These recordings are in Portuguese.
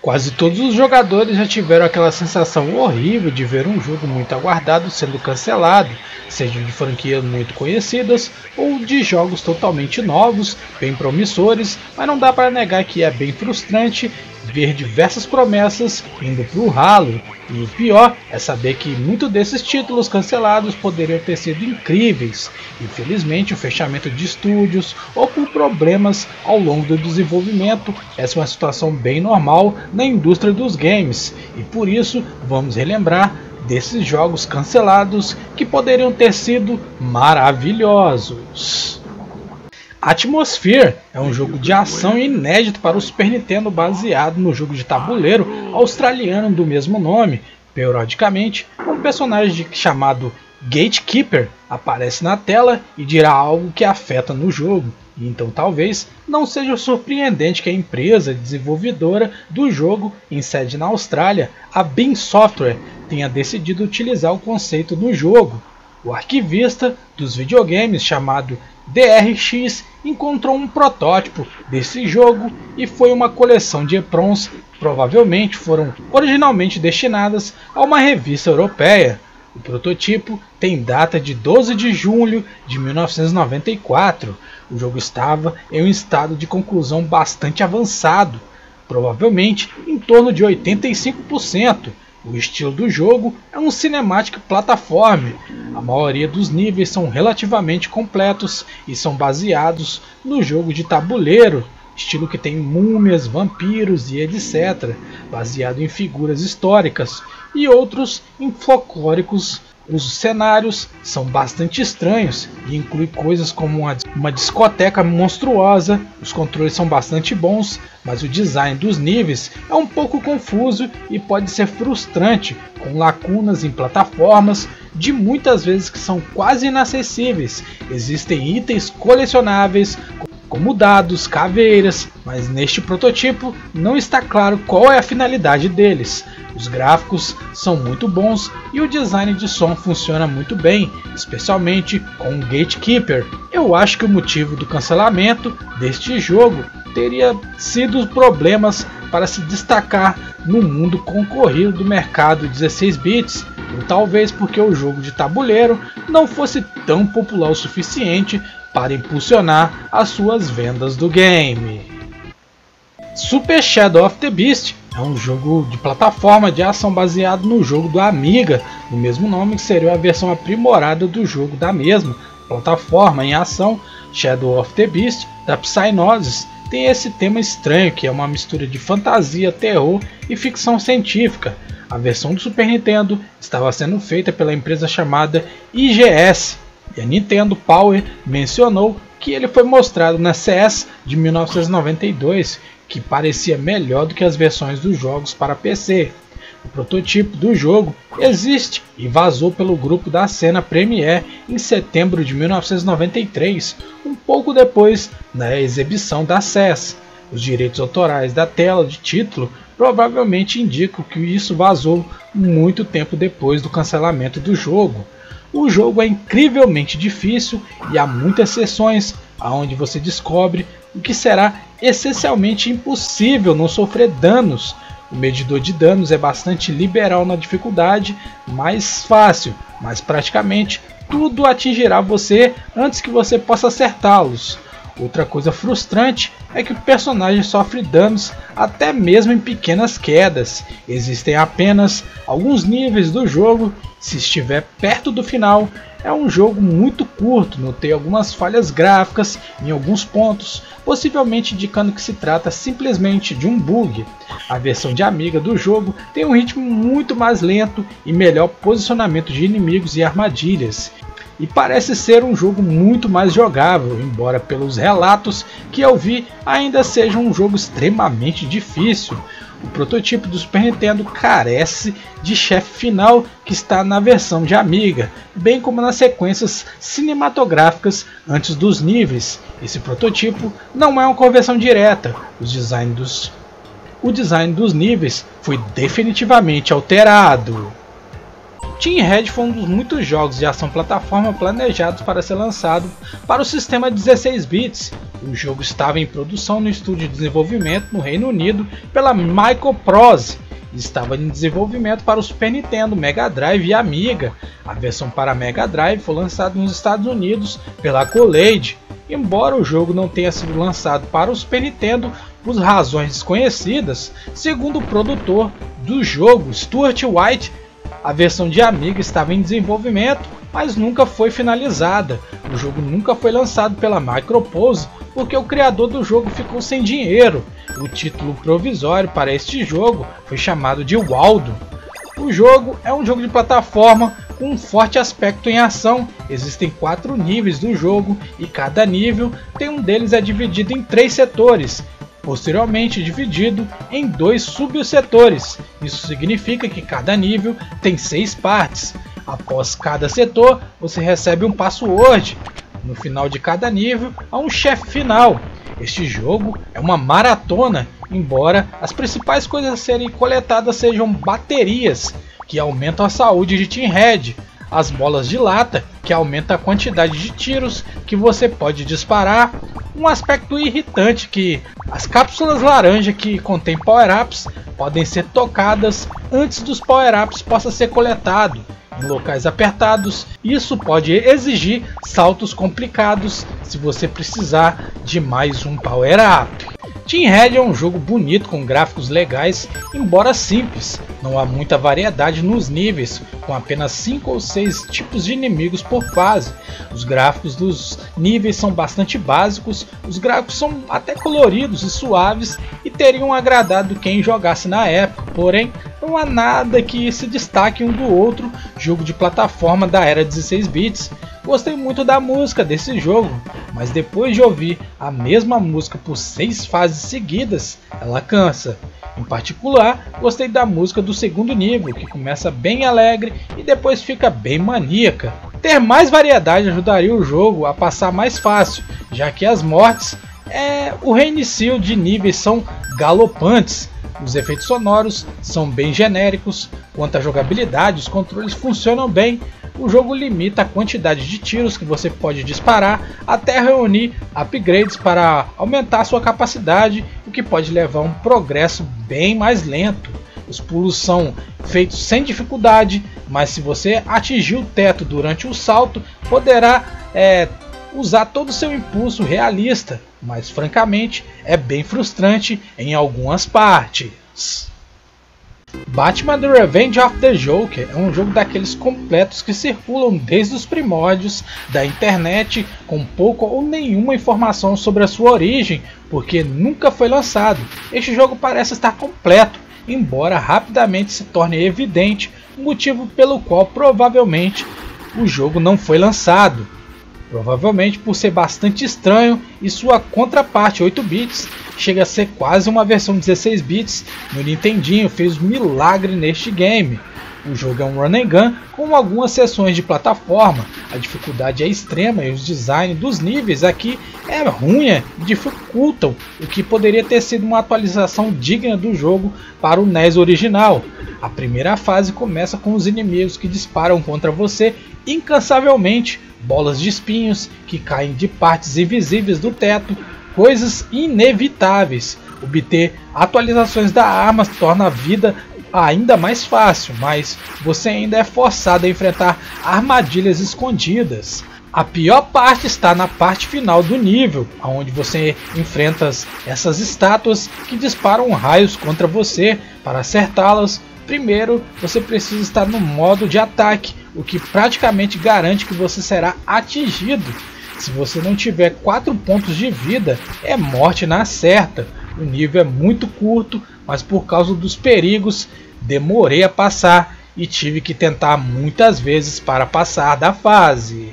Quase todos os jogadores já tiveram aquela sensação horrível de ver um jogo muito aguardado sendo cancelado, seja de franquias muito conhecidas ou de jogos totalmente novos, bem promissores, mas não dá para negar que é bem frustrante ver diversas promessas indo para o ralo. E o pior é saber que muitos desses títulos cancelados poderiam ter sido incríveis. Infelizmente, o fechamento de estúdios ou por problemas ao longo do desenvolvimento, essa é uma situação bem normal na indústria dos games. E por isso, vamos relembrar desses jogos cancelados que poderiam ter sido maravilhosos. Atmosphere é um jogo de ação inédito para o Super Nintendo baseado no jogo de tabuleiro australiano do mesmo nome. Periodicamente, um personagem chamado Gatekeeper aparece na tela e dirá algo que afeta no jogo. Então talvez não seja surpreendente que a empresa desenvolvedora do jogo, em sede na Austrália, a Beam Software, tenha decidido utilizar o conceito no jogo. O arquivista dos videogames chamado DRX encontrou um protótipo desse jogo e foi uma coleção de EPROMs provavelmente foram originalmente destinadas a uma revista europeia. O prototipo tem data de 12 de julho de 1994. O jogo estava em um estado de conclusão bastante avançado, provavelmente em torno de 85%, o estilo do jogo é um cinematic platform. A maioria dos níveis são relativamente completos e são baseados no jogo de tabuleiro, estilo que tem múmias, vampiros e etc, baseado em figuras históricas e outros em folclóricos os cenários são bastante estranhos e inclui coisas como uma, uma, discoteca monstruosa. Os controles são bastante bons, mas o design dos níveis é um pouco confuso e pode ser frustrante, com lacunas em plataformas de muitas vezes que são quase inacessíveis. Existem itens colecionáveis como dados, caveiras, mas neste prototipo não está claro qual é a finalidade deles. Os gráficos são muito bons e o design de som funciona muito bem, especialmente com o Gatekeeper. Eu acho que o motivo do cancelamento deste jogo teria sido problemas para se destacar no mundo concorrido do mercado 16 bits, ou talvez porque o jogo de tabuleiro não fosse tão popular o suficiente para impulsionar as suas vendas do game. Super Shadow of the Beast é um jogo de plataforma de ação baseado no jogo do Amiga, do mesmo nome que seria a versão aprimorada do jogo da mesma plataforma em ação Shadow of the Beast da Psygnosis. Tem esse tema estranho que é uma mistura de fantasia, terror e ficção científica. A versão do Super Nintendo estava sendo feita pela empresa chamada IGS e a Nintendo Power mencionou que ele foi mostrado na CS de 1992 que parecia melhor do que as versões dos jogos para PC. O prototipo do jogo existe e vazou pelo grupo da cena Premiere em setembro de 1993, um pouco depois da exibição da CES. Os direitos autorais da tela de título provavelmente indicam que isso vazou muito tempo depois do cancelamento do jogo. O jogo é incrivelmente difícil e há muitas sessões onde você descobre o que será essencialmente impossível não sofrer danos. O medidor de danos é bastante liberal na dificuldade, mais fácil, mas praticamente tudo atingirá você antes que você possa acertá-los. Outra coisa frustrante é que o personagem sofre danos até mesmo em pequenas quedas. Existem apenas alguns níveis do jogo, se estiver perto do final, é um jogo muito curto, notei algumas falhas gráficas em alguns pontos, possivelmente indicando que se trata simplesmente de um bug. A versão de Amiga do jogo tem um ritmo muito mais lento e melhor posicionamento de inimigos e armadilhas e parece ser um jogo muito mais jogável, embora pelos relatos que eu vi ainda seja um jogo extremamente difícil. O prototipo do Super Nintendo carece de chefe final que está na versão de Amiga, bem como nas sequências cinematográficas antes dos níveis. Esse prototipo não é uma conversão direta, os design dos... o design dos níveis foi definitivamente alterado. Team Red foi um dos muitos jogos de ação plataforma planejados para ser lançado para o sistema 16 bits. O jogo estava em produção no estúdio de desenvolvimento no Reino Unido pela Microprose e estava em desenvolvimento para o Super Nintendo, Mega Drive e Amiga. A versão para Mega Drive foi lançada nos Estados Unidos pela Accolade. Embora o jogo não tenha sido lançado para o Super Nintendo por razões desconhecidas, segundo o produtor do jogo, Stuart White, a versão de Amiga estava em desenvolvimento, mas nunca foi finalizada. O jogo nunca foi lançado pela Microprose porque o criador do jogo ficou sem dinheiro. O título provisório para este jogo foi chamado de Waldo. O jogo é um jogo de plataforma com um forte aspecto em ação. Existem quatro níveis do jogo e cada nível tem um deles é dividido em três setores, posteriormente dividido em dois subsetores. Isso significa que cada nível tem seis partes. Após cada setor, você recebe um password. No final de cada nível, há um chefe final. Este jogo é uma maratona, embora as principais coisas a serem coletadas sejam baterias, que aumentam a saúde de Team Red, as bolas de lata, que aumentam a quantidade de tiros que você pode disparar, um aspecto irritante que as cápsulas laranja que contêm power-ups podem ser tocadas antes dos power-ups possam ser coletados em locais apertados. Isso pode exigir saltos complicados se você precisar de mais um power-up. Team Red é um jogo bonito com gráficos legais, embora simples. Não há muita variedade nos níveis, com apenas 5 ou 6 tipos de inimigos por fase. Os gráficos dos níveis são bastante básicos, os gráficos são até coloridos e suaves e teriam agradado quem jogasse na época, porém não há nada que se destaque um do outro jogo de plataforma da era 16 bits. Gostei muito da música desse jogo, mas depois de ouvir a mesma música por seis fases seguidas, ela cansa. Em particular, gostei da música do segundo nível, que começa bem alegre e depois fica bem maníaca. Ter mais variedade ajudaria o jogo a passar mais fácil, já que as mortes é, o reinicio de níveis são galopantes. Os efeitos sonoros são bem genéricos. Quanto à jogabilidade, os controles funcionam bem, o jogo limita a quantidade de tiros que você pode disparar até reunir upgrades para aumentar sua capacidade, o que pode levar a um progresso bem mais lento. Os pulos são feitos sem dificuldade, mas se você atingir o teto durante o salto, poderá é, usar todo o seu impulso realista, mas francamente é bem frustrante em algumas partes. Batman The Revenge of the Joker é um jogo daqueles completos que circulam desde os primórdios da internet com pouco ou nenhuma informação sobre a sua origem, porque nunca foi lançado. Este jogo parece estar completo, embora rapidamente se torne evidente o motivo pelo qual provavelmente o jogo não foi lançado provavelmente por ser bastante estranho e sua contraparte 8 bits chega a ser quase uma versão 16 bits no Nintendinho fez um milagre neste game. O jogo é um run and gun com algumas sessões de plataforma. A dificuldade é extrema e os designs dos níveis aqui é ruim e dificultam o que poderia ter sido uma atualização digna do jogo para o NES original. A primeira fase começa com os inimigos que disparam contra você incansavelmente bolas de espinhos que caem de partes invisíveis do teto, coisas inevitáveis. Obter atualizações da arma torna a vida ainda mais fácil, mas você ainda é forçado a enfrentar armadilhas escondidas. A pior parte está na parte final do nível, onde você enfrenta essas estátuas que disparam raios contra você. Para acertá-las, primeiro você precisa estar no modo de ataque, o que praticamente garante que você será atingido. Se você não tiver 4 pontos de vida, é morte na certa. O nível é muito curto, mas por causa dos perigos, demorei a passar e tive que tentar muitas vezes para passar da fase.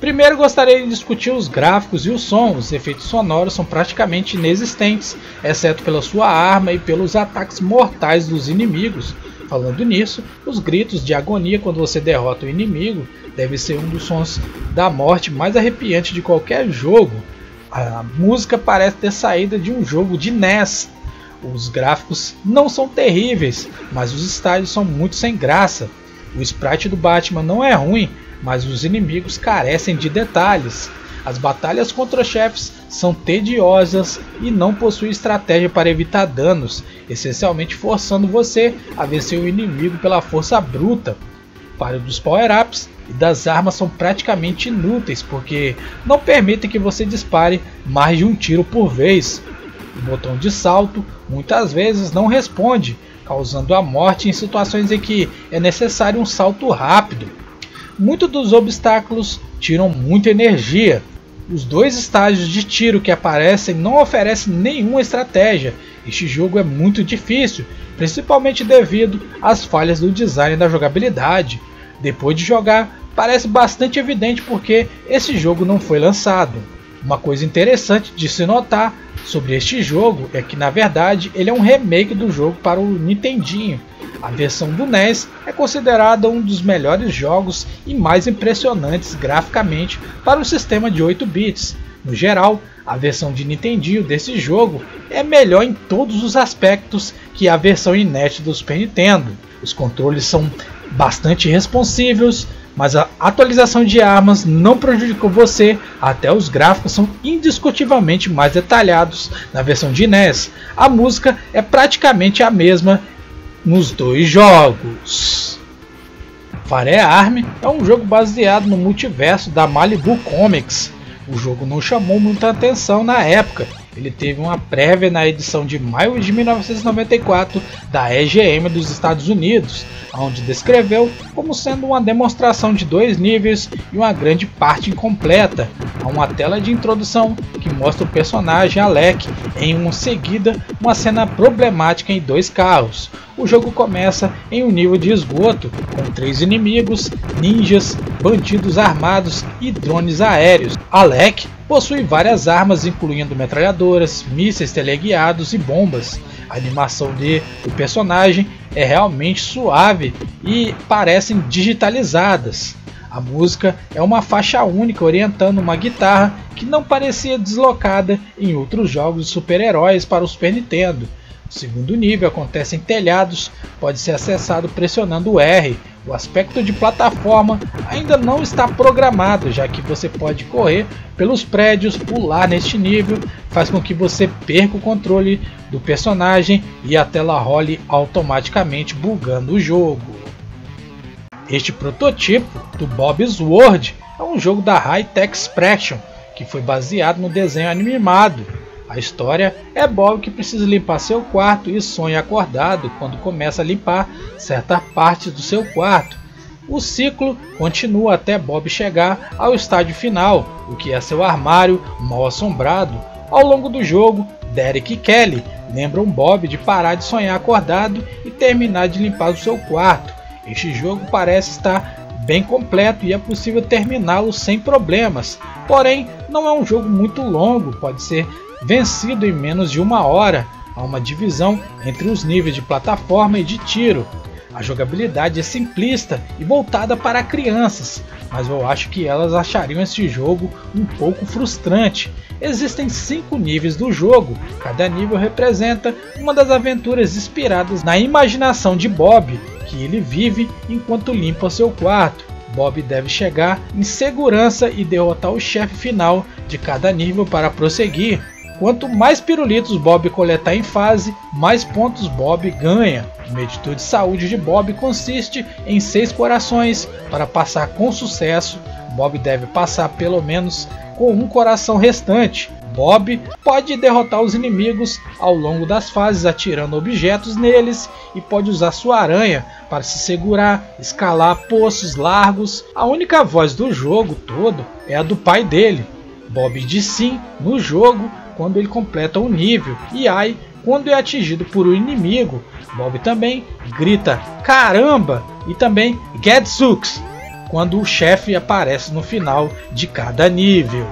Primeiro gostaria de discutir os gráficos e o som. Os efeitos sonoros são praticamente inexistentes, exceto pela sua arma e pelos ataques mortais dos inimigos. Falando nisso, os gritos de agonia quando você derrota o inimigo deve ser um dos sons da morte mais arrepiante de qualquer jogo. A música parece ter saído de um jogo de NES. Os gráficos não são terríveis, mas os estádios são muito sem graça. O sprite do Batman não é ruim, mas os inimigos carecem de detalhes. As batalhas contra chefes são tediosas e não possuem estratégia para evitar danos, essencialmente forçando você a vencer o inimigo pela força bruta. Vários dos power-ups e das armas são praticamente inúteis porque não permitem que você dispare mais de um tiro por vez. O botão de salto muitas vezes não responde, causando a morte em situações em que é necessário um salto rápido. Muitos dos obstáculos tiram muita energia. Os dois estágios de tiro que aparecem não oferecem nenhuma estratégia. Este jogo é muito difícil, principalmente devido às falhas do design da jogabilidade. Depois de jogar, parece bastante evidente porque esse jogo não foi lançado. Uma coisa interessante de se notar sobre este jogo é que na verdade ele é um remake do jogo para o Nintendinho, a versão do NES é considerada um dos melhores jogos e mais impressionantes graficamente para o sistema de 8 bits. No geral, a versão de Nintendo desse jogo é melhor em todos os aspectos que a versão inédita do Super Nintendo. Os controles são bastante responsivos, mas a atualização de armas não prejudicou você, até os gráficos são indiscutivelmente mais detalhados na versão de NES. A música é praticamente a mesma nos dois jogos. Fire Arm é um jogo baseado no multiverso da Malibu Comics. O jogo não chamou muita atenção na época. Ele teve uma prévia na edição de maio de 1994 da EGM dos Estados Unidos, onde descreveu como sendo uma demonstração de dois níveis e uma grande parte incompleta. Há uma tela de introdução que mostra o personagem Alec em uma seguida uma cena problemática em dois carros. O jogo começa em um nível de esgoto, com três inimigos, ninjas, bandidos armados e drones aéreos. Alec possui várias armas, incluindo metralhadoras, mísseis teleguiados e bombas. A animação de do personagem é realmente suave e parecem digitalizadas. A música é uma faixa única orientando uma guitarra que não parecia deslocada em outros jogos de super-heróis para o Super Nintendo. O segundo nível acontece em telhados, pode ser acessado pressionando o R. O aspecto de plataforma ainda não está programado, já que você pode correr pelos prédios, pular neste nível, faz com que você perca o controle do personagem e a tela role automaticamente bugando o jogo. Este protótipo do Bob's World é um jogo da High Tech Expression que foi baseado no desenho animado a história é Bob que precisa limpar seu quarto e sonha acordado quando começa a limpar certa parte do seu quarto. O ciclo continua até Bob chegar ao estádio final, o que é seu armário mal assombrado. Ao longo do jogo, Derek e Kelly lembram Bob de parar de sonhar acordado e terminar de limpar o seu quarto. Este jogo parece estar bem completo e é possível terminá-lo sem problemas. Porém, não é um jogo muito longo, pode ser vencido em menos de uma hora. Há uma divisão entre os níveis de plataforma e de tiro. A jogabilidade é simplista e voltada para crianças, mas eu acho que elas achariam esse jogo um pouco frustrante. Existem cinco níveis do jogo, cada nível representa uma das aventuras inspiradas na imaginação de Bob, que ele vive enquanto limpa seu quarto. Bob deve chegar em segurança e derrotar o chefe final de cada nível para prosseguir. Quanto mais pirulitos Bob coletar em fase, mais pontos Bob ganha. O medidor de saúde de Bob consiste em 6 corações. Para passar com sucesso, Bob deve passar pelo menos com um coração restante. Bob pode derrotar os inimigos ao longo das fases atirando objetos neles e pode usar sua aranha para se segurar, escalar poços largos. A única voz do jogo todo é a do pai dele. Bob diz sim no jogo quando ele completa o nível, e Ai quando é atingido por um inimigo. Bob também grita caramba e também Gadzooks quando o chefe aparece no final de cada nível.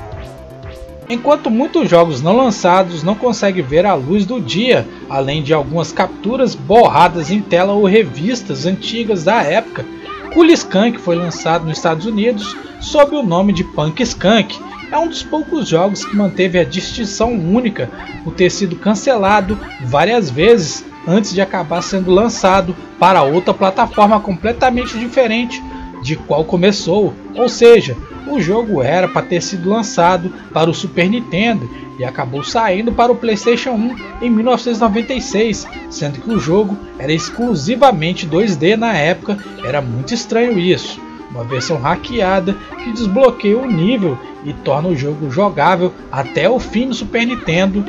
Enquanto muitos jogos não lançados não conseguem ver a luz do dia, além de algumas capturas borradas em tela ou revistas antigas da época, Cool Skunk foi lançado nos Estados Unidos sob o nome de Punk Skunk é um dos poucos jogos que manteve a distinção única por ter sido cancelado várias vezes antes de acabar sendo lançado para outra plataforma completamente diferente de qual começou, ou seja, o jogo era para ter sido lançado para o Super Nintendo e acabou saindo para o PlayStation 1 em 1996, sendo que o jogo era exclusivamente 2D na época, era muito estranho isso. Uma versão hackeada que desbloqueia o nível e torna o jogo jogável até o fim do Super Nintendo.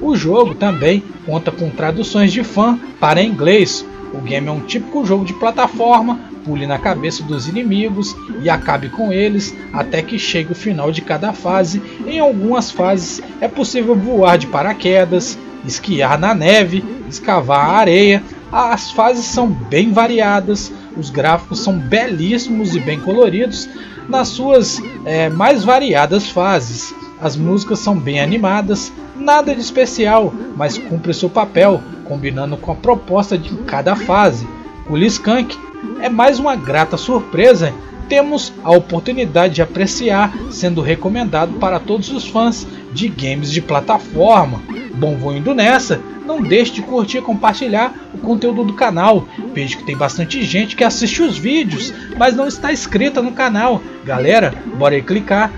O jogo também conta com traduções de fã para inglês. O game é um típico jogo de plataforma pule na cabeça dos inimigos e acabe com eles até que chegue o final de cada fase. Em algumas fases é possível voar de paraquedas, esquiar na neve, escavar a areia. As fases são bem variadas, os gráficos são belíssimos e bem coloridos nas suas é, mais variadas fases. As músicas são bem animadas, nada de especial, mas cumpre seu papel, combinando com a proposta de cada fase. O Skank é mais uma grata surpresa. Temos a oportunidade de apreciar, sendo recomendado para todos os fãs de games de plataforma. Bom, vou indo nessa. Não deixe de curtir e compartilhar o conteúdo do canal. Vejo que tem bastante gente que assiste os vídeos, mas não está inscrita no canal. Galera, bora aí clicar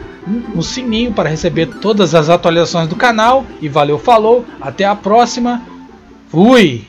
no sininho para receber todas as atualizações do canal. E valeu, falou, até a próxima. Fui!